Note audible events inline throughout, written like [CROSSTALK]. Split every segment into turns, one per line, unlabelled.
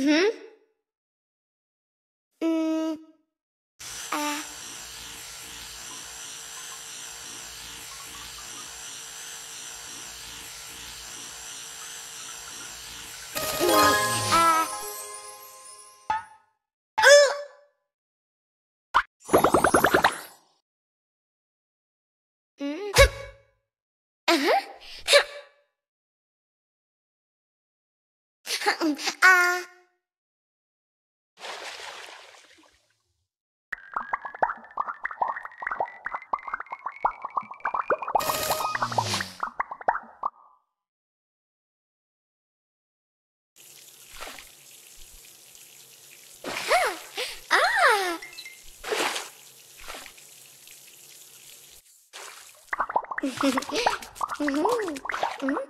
嗯，哼，哼，哼啊。ん。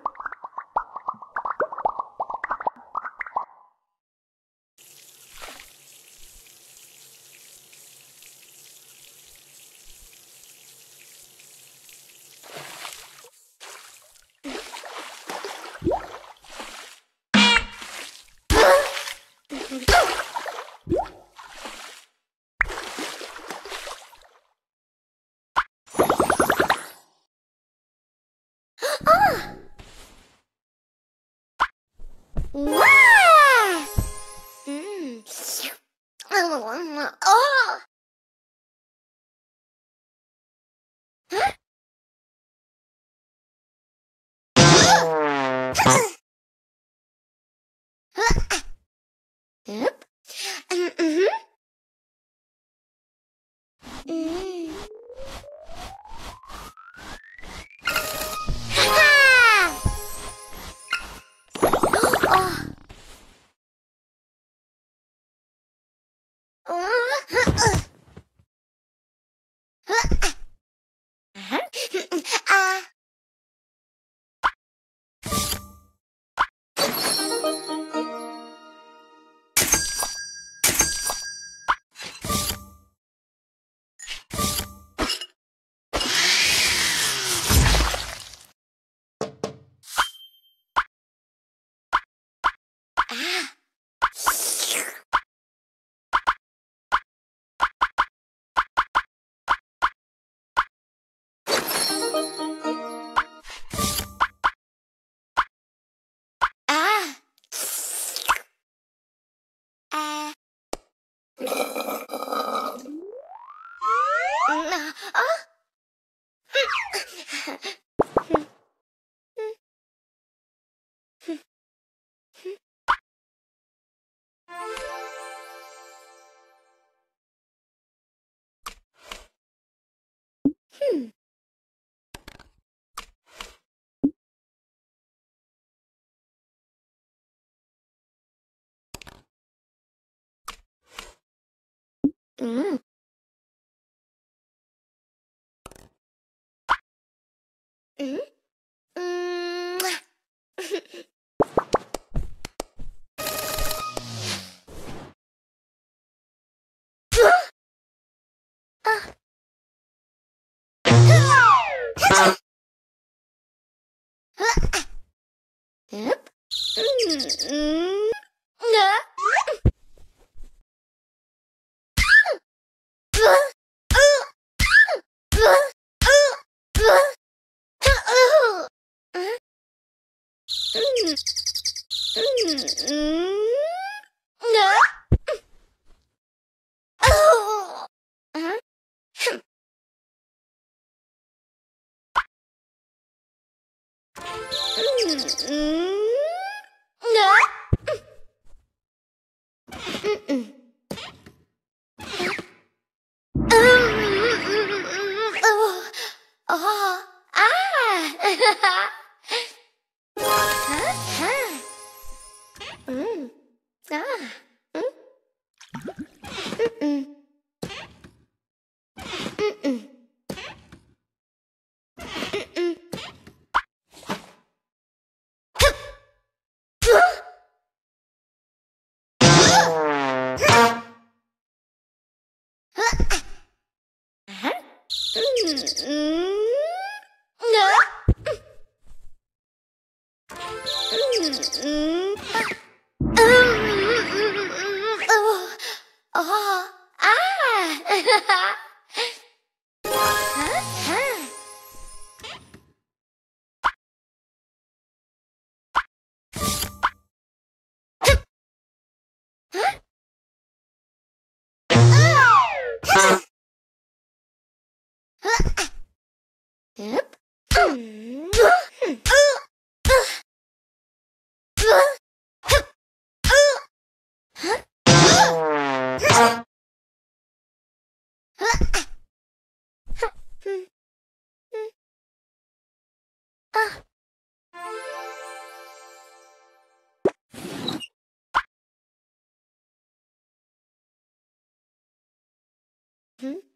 うん。Mm-hmm. 哈 [LAUGHS] 哈，嗯。Yeah. Hmm?